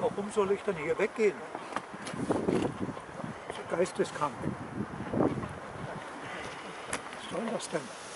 Warum soll ich denn hier weggehen? So geisteskrank. Was soll das denn?